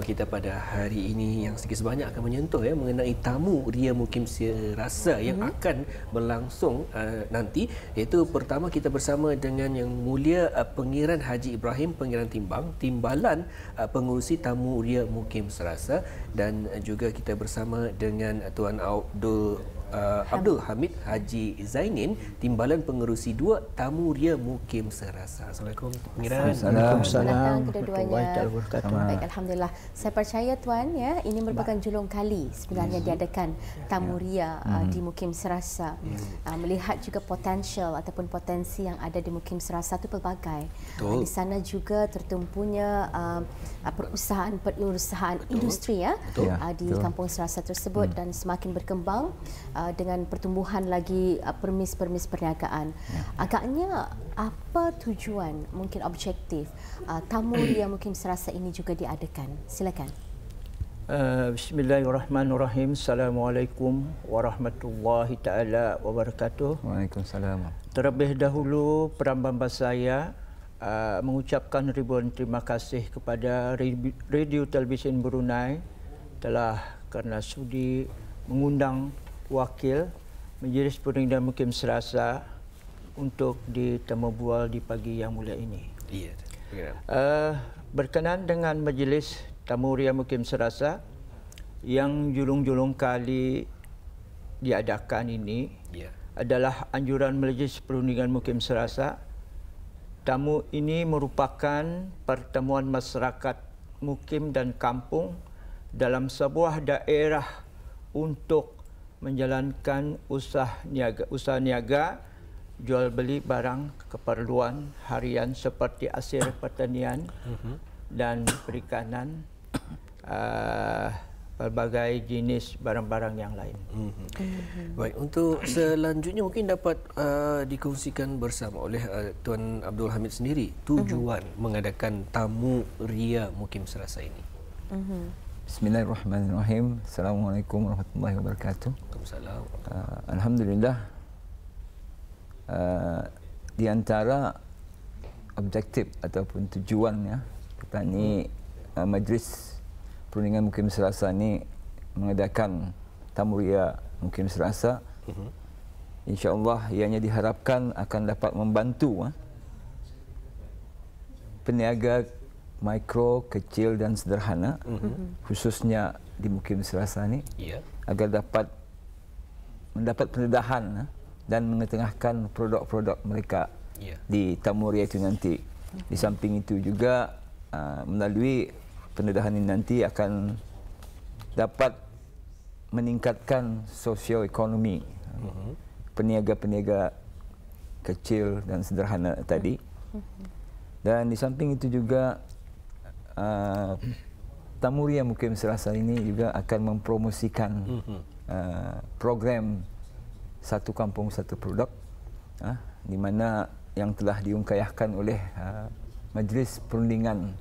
kita pada hari ini yang sedikit sebanyak akan menyentuh ya mengenai tamu Ria Mukim Rasa yang mm-hmm. akan berlangsung uh, nanti iaitu pertama kita bersama dengan yang mulia uh, Pengiran Haji Ibrahim Pengiran Timbang Timbalan uh, pengurusi tamu Ria Mukim Serasa dan uh, juga kita bersama dengan Tuan Abdul uh, Abdul Hamid Haji Zainin Timbalan Pengerusi dua Tamu Ria Mukim Serasa. Assalamualaikum pengiran. Assalamualaikum. Selamat kedua-duanya. Baik alhamdulillah. Saya percaya tuan ya ini merupakan julung kali sebenarnya hmm. diadakan Tamu Ria uh, hmm. di Mukim Serasa. Hmm. Uh, melihat juga potensial ataupun potensi yang ada di Mukim Serasa itu pelbagai. Uh, di sana juga tertumpunya uh, perusahaan perusahaan industri ya uh, di Betul. kampung Serasa tersebut hmm. dan semakin berkembang uh, Uh, dengan pertumbuhan lagi uh, permis-permis perniagaan. Ya. Agaknya apa tujuan mungkin objektif uh, tamu yang mungkin serasa ini juga diadakan? Silakan. Uh, Bismillahirrahmanirrahim. Assalamualaikum warahmatullahi taala wabarakatuh. Waalaikumsalam. Terlebih dahulu perambamba saya uh, mengucapkan ribuan terima kasih kepada Radio Television Brunei telah kerana sudi mengundang wakil Majlis Puring dan Mukim Serasa untuk ditemu bual di pagi yang mulia ini. Iya. Uh, berkenan dengan Majlis Tamu Ria Mukim Serasa yang julung-julung kali diadakan ini yeah. adalah anjuran Majlis Perundingan Mukim Serasa. Tamu ini merupakan pertemuan masyarakat mukim dan kampung dalam sebuah daerah untuk menjalankan usaha niaga usaha niaga jual beli barang keperluan harian seperti hasil pertanian mhm. dan perikanan uh, berbagai jenis barang-barang yang lain. Mm-hmm. Baik, untuk selanjutnya mungkin dapat uh, dikongsikan bersama oleh uh, Tuan Abdul Hamid sendiri tujuan mm-hmm. mengadakan tamu Ria Mukim Serasa ini. Mm-hmm. Bismillahirrahmanirrahim. Assalamualaikum warahmatullahi wabarakatuh. Waalaikumsalam. Uh, Alhamdulillah. Uh, di antara objektif ataupun tujuan ya kita ni uh, majlis perundingan mukim selasa ni mengadakan tamuria mukim selasa uh-huh. insyaallah ianya diharapkan akan dapat membantu uh, peniaga mikro, kecil dan sederhana mm-hmm. khususnya di Mukim Selasa ini yeah. agar dapat mendapat pendedahan eh, dan mengetengahkan produk-produk mereka yeah. di Tamuria itu nanti. Mm-hmm. Di samping itu juga uh, melalui pendedahan ini nanti akan dapat meningkatkan sosioekonomi mm-hmm. peniaga-peniaga kecil dan sederhana tadi. Mm-hmm. Dan di samping itu juga uh, Tamuri yang mungkin serasa ini juga akan mempromosikan uh, program satu kampung satu produk uh, di mana yang telah diungkayahkan oleh uh, Majlis Perundingan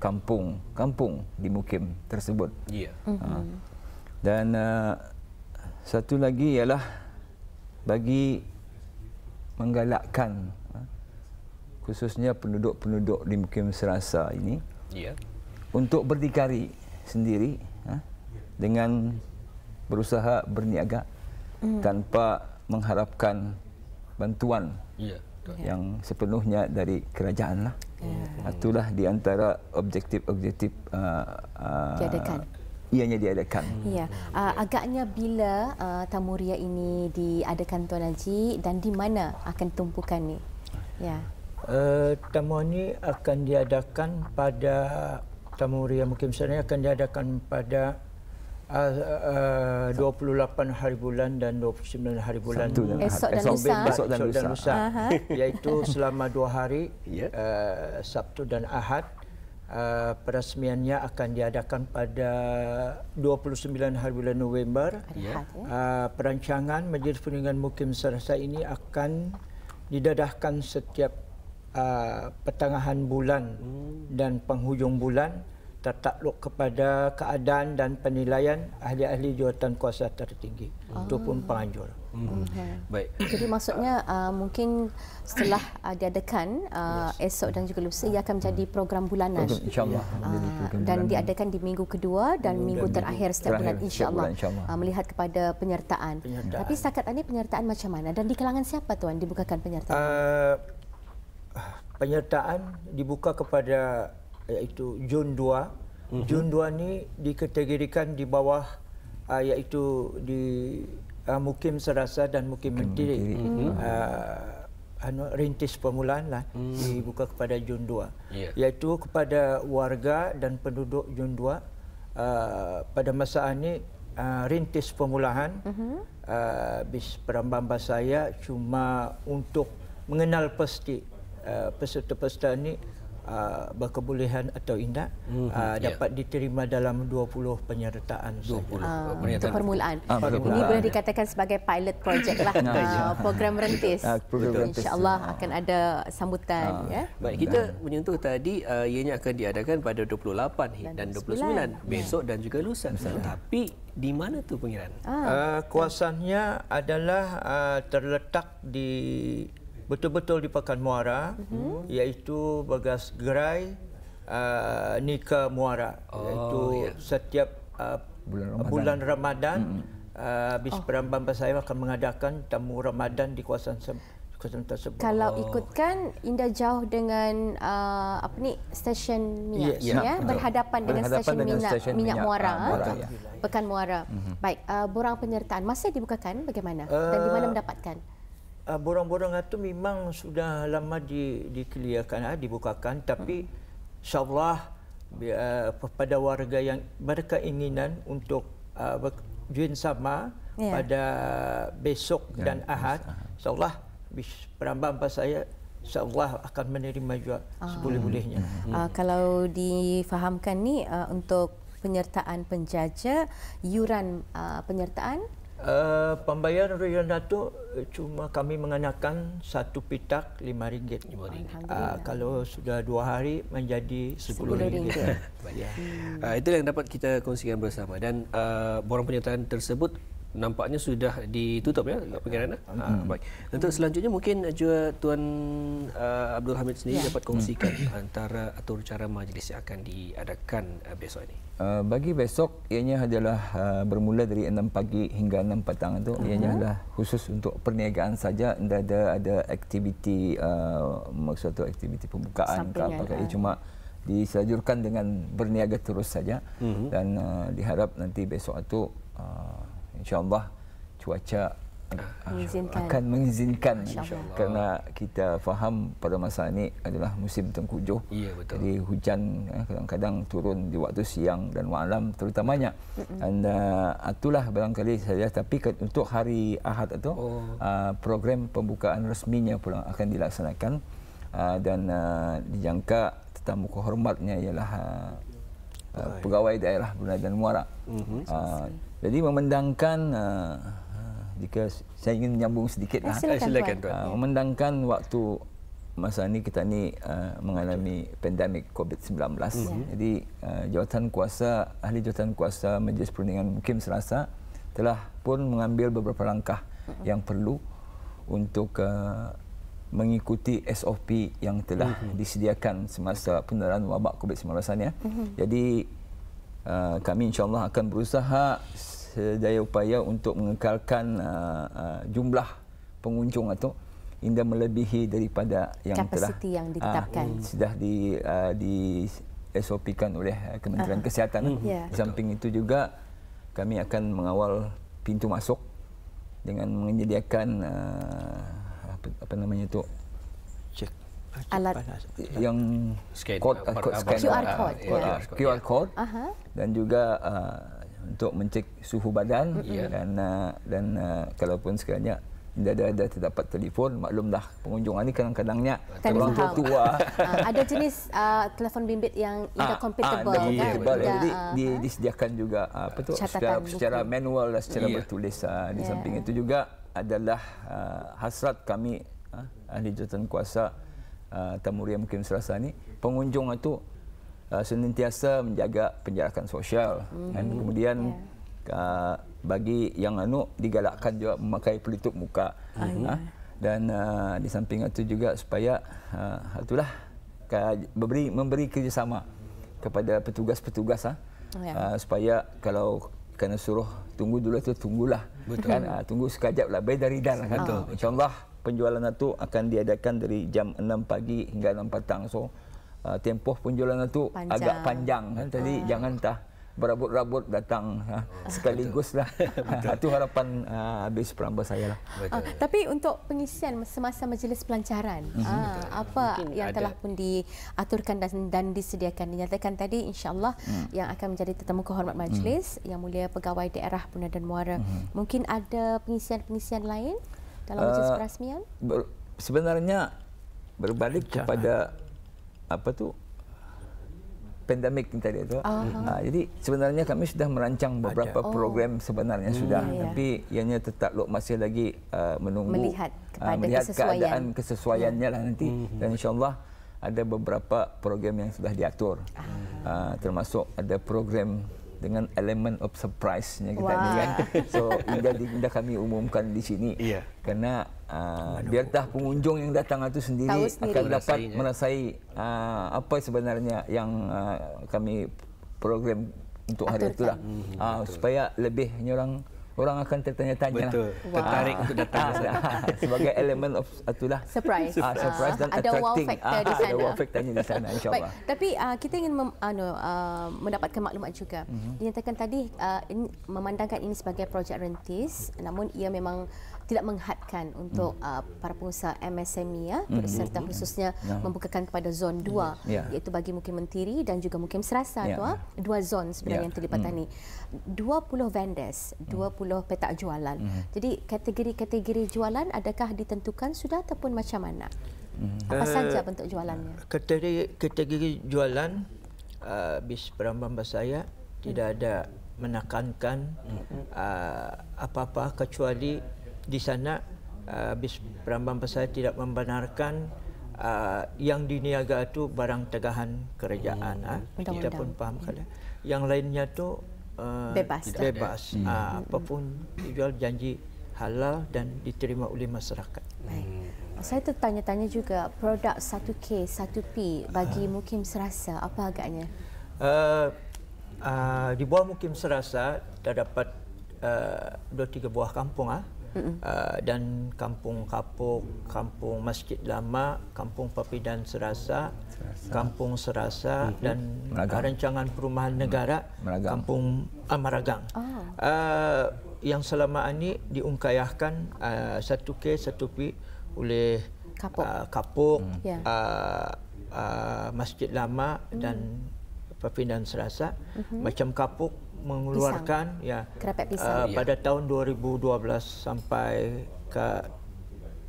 Kampung Kampung di Mukim tersebut. Yeah. Uh, dan uh, satu lagi ialah bagi menggalakkan uh, khususnya penduduk-penduduk di Mukim Serasa ini yeah. untuk berdikari sendiri ha, dengan berusaha berniaga mm. tanpa mengharapkan bantuan yeah. yang sepenuhnya dari kerajaan lah. Yeah. Itulah di antara objektif-objektif uh, uh, diadakan. Ianya diadakan. Ya, uh, agaknya bila uh, tamuria ini diadakan Tuan Haji dan di mana akan tumpukan ni? Ya. Uh, tamu ini akan diadakan pada tamu Ria Mukim Sana akan diadakan pada uh, uh, 28 hari bulan dan 29 hari bulan dan esok dan lusa, esok dan lusa, dan lusa. Uh-huh. iaitu selama dua hari yeah. uh, Sabtu dan Ahad uh, peresmiannya akan diadakan pada 29 hari bulan November yeah. uh, perancangan Majlis Perundingan Mukim Serasa ini akan didadahkan setiap uh, pertengahan bulan hmm. dan penghujung bulan tertakluk kepada keadaan dan penilaian ahli-ahli jawatan kuasa tertinggi oh. ataupun penganjur. Hmm. Baik. Jadi maksudnya uh, mungkin setelah uh, diadakan uh, yes. esok dan juga lusa ia akan menjadi program bulanan. Insyaallah. Uh, dan diadakan di minggu kedua dan hmm. minggu terakhir setiap terakhir, bulan insyaallah insya uh, melihat kepada penyertaan. penyertaan. Tapi setakat ini penyertaan macam mana dan di kalangan siapa tuan dibukakan penyertaan? Uh, penyertaan dibuka kepada iaitu Jun 2. Mm-hmm. Jun 2 ni dikategorikan di bawah uh, iaitu di uh, Mukim Serasa dan Mukim Menteri. Mm-hmm. Uh, anu rintis permulaan lah mm. dibuka kepada Jun 2. Yeah. Iaitu kepada warga dan penduduk Jun 2 uh, pada masa ini uh, rintis permulaan mm-hmm. uh, bis perambamba saya cuma untuk mengenal pasti uh, peserta-peserta ini uh, berkebolehan atau tidak mm-hmm. uh, dapat yeah. diterima dalam 20 penyertaan 20 uh, untuk permulaan. Ah, permulaan. Ini boleh dikatakan sebagai pilot project lah uh, program rentis. Uh, InsyaAllah akan ada sambutan. Uh, ya. Baik, kita menyentuh tadi uh, ianya akan diadakan pada 28 dan, dan 29 besok dan juga lusa. Tapi di mana tu pengiran? Ah. Uh, kuasanya adalah uh, terletak di betul-betul di Pekan Muara uh-huh. iaitu Bagas Gerai uh, Nika Muara oh, iaitu yeah. setiap uh, bulan Ramadan, bulan Ramadan uh-huh. uh, bis oh. Perambang saya akan mengadakan tamu Ramadan di kawasan kawasan tersebut. Kalau oh. ikutkan Indah jauh dengan uh, apa ni stesen minyak yes, ya, ya berhadapan dengan stesen minyak, minyak minyak Muara, uh, Muara ya. Pekan Muara. Uh-huh. Baik, uh, borang penyertaan masih dibukakan bagaimana uh, dan di mana mendapatkan? Uh, borang-borang itu memang sudah lama di dikeliarkan uh, dibukakan tapi hmm. insyaallah uh, pada warga yang berkeinginan untuk uh, berjuin sama yeah. pada besok ya, dan Ahad insyaallah bis perambang pas saya insyaallah akan menerima juga uh. seboleh-bolehnya. Hmm. Uh, kalau difahamkan ni uh, untuk penyertaan penjaja yuran uh, penyertaan Uh, pembayaran Raya Datuk eh, cuma kami mengenakan satu pitak RM5. Uh, kalau sudah dua hari menjadi RM10. ya. uh, itu yang dapat kita kongsikan bersama dan uh, borang penyertaan tersebut nampaknya sudah ditutup ya perkiraan hmm. ha, baik untuk selanjutnya mungkin juga tuan uh, Abdul Hamid sendiri ya. dapat kongsikan hmm. antara atur cara majlis yang akan diadakan uh, besok ini uh, bagi besok ianya adalah uh, bermula dari 6 pagi hingga 6 petang itu uh-huh. ianya adalah khusus untuk perniagaan saja tidak ada ada aktiviti uh, maksud tu aktiviti pembukaan ke apa ke cuma diselajurkan dengan berniaga terus saja uh-huh. dan uh, diharap nanti besok itu uh, insyaallah cuaca ah, mengizinkan. akan mengizinkan InsyaAllah. kerana kita faham pada masa ini adalah musim tengkujuh ya, betul. jadi hujan eh, kadang-kadang turun di waktu siang dan malam terutamanya dan uh, itulah barangkali saya tapi untuk hari Ahad itu oh. uh, program pembukaan resminya pula akan dilaksanakan uh, dan uh, dijangka tetamu kehormatnya ialah uh, uh, pegawai daerah Brunei dan Muara uh-huh. uh, jadi memandangkan uh, jika saya ingin menyambung sedikit lah. Silakan, Silakan tuan. Uh, memandangkan waktu masa ini kita ni uh, mengalami pandemik COVID-19. Mm-hmm. Jadi uh, jawatan kuasa ahli jawatan kuasa Majlis Perundingan Mukim Serasa telah pun mengambil beberapa langkah mm-hmm. yang perlu untuk uh, mengikuti SOP yang telah mm-hmm. disediakan semasa penularan wabak COVID-19 ya. Mm-hmm. Jadi uh, kami insyaallah akan berusaha sedaya upaya untuk mengekalkan uh, uh, jumlah pengunjung atau hingga melebihi daripada yang Kapasiti telah yang ditetapkan. uh, sudah di uh, di SOP-kan oleh Kementerian uh, Kesihatan. Uh, yeah. Di samping itu juga kami akan mengawal pintu masuk dengan menyediakan uh, apa, apa namanya itu cek. Alat yang scan, code, uh, code, scan, QR code, uh, yeah. QR code. Uh-huh. dan juga uh, untuk mencek suhu badan yeah. dan uh, dan uh, kalaupun sekiranya tidak ada ada terdapat telefon maklumlah pengunjung ini kadang-kadangnya orang tua uh, ada jenis uh, telefon bimbit yang tidak compatible uh, kan yeah. jadi uh, di, disediakan juga uh, apa tu secara, secara manual dan secara yeah. bertulis uh, di yeah. samping itu juga adalah uh, hasrat kami uh, ahli jawatan kuasa uh, Tamuria mungkin Serasa ni pengunjung itu uh, senantiasa menjaga penjarakan sosial mm-hmm. dan kemudian yeah. uh, bagi yang anu digalakkan juga memakai pelitup muka ah, uh, dan uh, di samping itu juga supaya uh, itulah memberi memberi kerjasama kepada petugas-petugas uh, yeah. uh, supaya kalau kena suruh tunggu dulu tu tunggulah Betul. kan uh, tunggu sekejap lah baik dari dah lah kan oh. insyaallah penjualan itu akan diadakan dari jam 6 pagi hingga 6 petang so uh, tempoh penjualan itu agak panjang kan tadi uh. jangan tah berabut-rabut datang ha, sekaligus lah. Itu harapan uh, habis perambah saya lah. Uh, tapi untuk pengisian semasa majlis pelancaran, mm-hmm. uh, apa Mungkin yang ada. telah pun diaturkan dan, dan disediakan dinyatakan tadi insyaAllah mm. yang akan menjadi tetamu kehormat majlis mm. yang mulia pegawai daerah Puna dan Muara. Mm-hmm. Mungkin ada pengisian-pengisian lain dalam majlis uh, perasmian? Ber, sebenarnya berbalik Jangan. kepada apa tu pandemik tadi itu. Uh-huh. Uh, jadi sebenarnya kami sudah merancang beberapa oh. program sebenarnya hmm, sudah, yeah. tapi ianya tetap lo masih lagi uh, menunggu melihat uh, melihat kesesuaian. keadaan kesesuaiannya lah nanti uh-huh. dan insyaallah ada beberapa program yang sudah diatur. Uh, termasuk ada program dengan elemen of surprise-nya kita wow. ni kan. So indah indah kami umumkan di sini. Yeah. Karena uh, biar dah pengunjung yang datang itu sendiri, sendiri. akan dapat merasai uh, apa sebenarnya yang uh, kami program untuk hari itu lah. Uh, supaya lebih orang orang akan tertanya-tanya Betul. Wow. Tertarik untuk datang sebagai elemen of itulah surprise. Uh, surprise dan ada attracting. wow factor di sana. Ada wow factor di sana insya-Allah. Baik, tapi uh, kita ingin mem, anu, uh, mendapatkan maklumat juga. Mm-hmm. Dinyatakan tadi uh, ini, memandangkan ini sebagai projek rentis namun ia memang tidak menghadkan untuk hmm. uh, para pengusaha MSME ya hmm. serta hmm. khususnya yeah. membukakan kepada zon 2 yeah. iaitu bagi Mukim Mentiri dan juga Mukim Serasa yeah. tu ah. dua zon sebenarnya yeah. yang terlibat hmm. ni 20 vendors 20 hmm. petak jualan hmm. jadi kategori-kategori jualan adakah ditentukan sudah ataupun macam mana hmm. apa uh, saja bentuk jualannya kategori kategori jualan uh, bis perambang saya tidak ada menekankan uh, apa-apa kecuali di sana uh, bis perambang pesawat tidak membenarkan uh, yang diniaga itu barang tegahan kerajaan hmm. ha? kita pun faham kalau yang lainnya tu uh, bebas. bebas. Hmm. uh, apapun dijual janji halal dan diterima oleh masyarakat. Baik. Saya tertanya-tanya juga produk 1K 1P bagi uh. Mukim Serasa apa agaknya? Uh, uh, di bawah Mukim Serasa terdapat uh, dua tiga buah kampung ah. uh, dan kampung Kapuk, kampung Masjid Lama, kampung Papidan Serasa, Serasa. kampung Serasa mm-hmm. dan Meragang. rancangan perumahan negara Meragang. kampung Amaragang. Oh. Uh, yang selama ini diungkayahkan uh, satu K satu P oleh Kapuk, uh, Kapuk mm. yeah. uh, uh, Masjid Lama mm. dan Papidan Serasa. Mm-hmm. Macam Kapuk mengeluarkan pisang. ya uh, ya. pada tahun 2012 sampai ke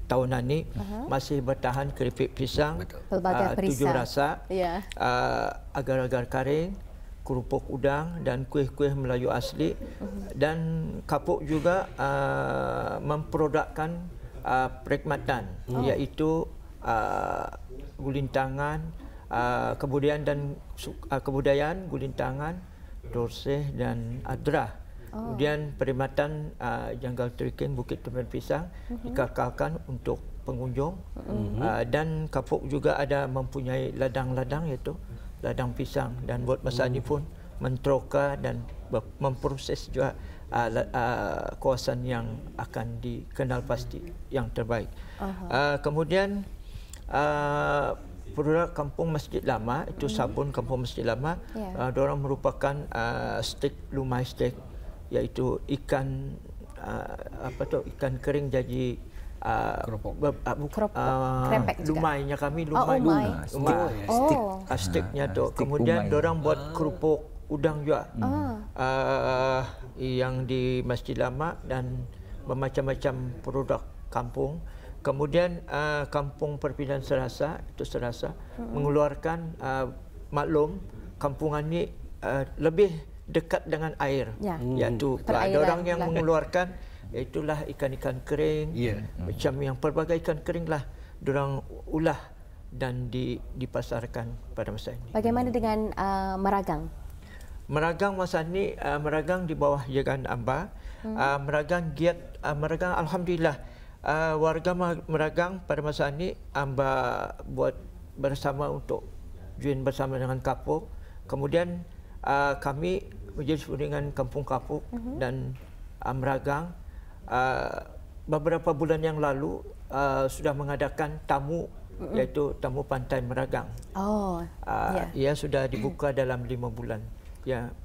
tahun ini uh-huh. masih bertahan keripik pisang uh, tujuh rasa ya. uh, agar-agar kering kerupuk udang dan kuih-kuih Melayu asli uh-huh. dan kapuk juga uh, memprodukkan uh, perkhidmatan oh. iaitu uh, gulintangan uh, kebudayaan dan uh, kebudayaan gulintangan Dorseh dan Adrah. Oh. Kemudian perkhidmatan uh, janggal Terikin Bukit Tumpen Pisang uh-huh. dikakalkan untuk pengunjung uh-huh. uh, dan Kapuk juga ada mempunyai ladang-ladang iaitu ladang pisang dan buat masa uh-huh. ini pun mentroka dan memproses juga uh, uh, kawasan yang akan dikenal pasti yang terbaik. Uh-huh. Uh, kemudian uh, produk kampung masjid lama itu hmm. sabun kampung masjid lama yeah. uh, orang merupakan uh, steak lumai steak iaitu ikan uh, apa tu ikan kering jadi uh, uh, uh, lumainya kami lumai oh, lumai, lumai. Oh. steak uh, steaknya tu kemudian orang buat ah. kerupuk udang juga hmm. uh, yang di masjid lama dan bermacam-macam produk kampung Kemudian uh, kampung perpindahan Serasa itu Serasa hmm. mengeluarkan uh, maklum kampungan ini uh, lebih dekat dengan air. Ya. Iaitu ada orang yang lah. mengeluarkan itulah ikan-ikan kering. Yeah. Macam yang pelbagai ikan kering lah. Orang ulah dan di, dipasarkan pada masa ini. Bagaimana dengan uh, meragang? Meragang masa ini uh, meragang di bawah jagaan Amba. Hmm. Uh, meragang giat uh, meragang alhamdulillah uh, warga meragang pada masa ini Amba buat bersama untuk join bersama dengan Kapur. Kemudian uh, kami menjadi dengan Kampung Kapur hmm. dan uh, meragang uh, beberapa bulan yang lalu uh, sudah mengadakan tamu mm-hmm. iaitu tamu pantai Meragang. Oh. Uh, yeah. Ia sudah dibuka dalam lima bulan. Ya.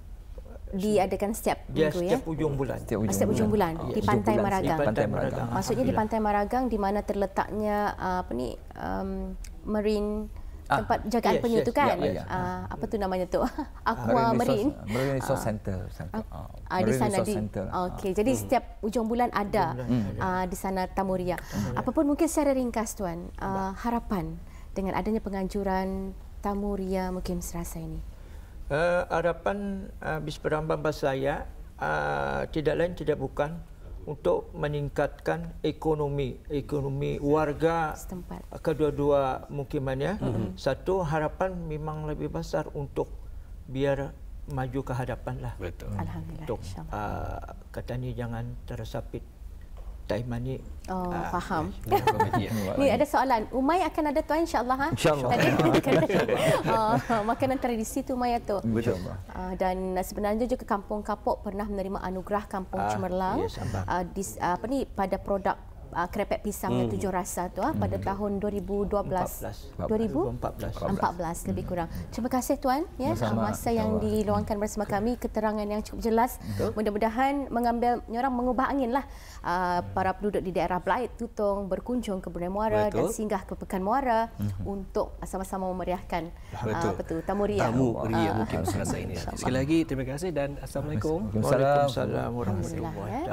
Diadakan setiap dia minggu setiap ya. Ujung bulan. Setiap ujung, setiap ujung bulan, bulan. Oh. di pantai bulan. Di pantai Meragang. Maksudnya di pantai Meragang di mana terletaknya uh, apa ni um, marine Ah, tempat jagaan yes, penyu yes, tu kan yeah, yeah. Uh, apa tu namanya tu aqua marine marine resource center uh, uh, di sana di okey jadi hmm. setiap ujung bulan ada hmm. uh, di sana tamuria hmm. apapun mungkin secara ringkas tuan uh, harapan dengan adanya penganjuran tamuria mungkin serasa ini uh, harapan uh, bisperambang saya uh, tidak lain tidak bukan untuk meningkatkan ekonomi ekonomi warga setempat. kedua-dua mukimannya mm-hmm. satu harapan memang lebih besar untuk biar maju ke hadapan lah. Betul. Alhamdulillah untuk uh, kata ni jangan tersapit Taimani. Oh, uh, faham. Ni ada soalan. Umay akan ada tuan insya-Allah ha? Insya-Allah. oh, makanan tradisi tu Umay tu. Insya-Allah. Uh, dan sebenarnya juga Kampung Kapok pernah menerima anugerah Kampung uh, Cemerlang yes, uh, di, uh, apa ni pada produk uh, krepek pisang hmm. yang tujuh rasa tu ah pada hmm. tahun 2012 14. 2014 14 lebih kurang. Terima kasih tuan ya Bersama. masa yang diluangkan bersama kami keterangan yang cukup jelas. Hmm. Mudah-mudahan mengambil orang mengubah angin lah uh, para penduduk di daerah Belait Tutong berkunjung ke Bukit Muara Betul. dan singgah ke Pekan Muara hmm. untuk sama-sama memeriahkan uh, apa tu tamu ria. Tamu ria uh, mungkin selesai ini. Sekali lagi terima kasih dan assalamualaikum. Waalaikumsalam warahmatullahi wabarakatuh.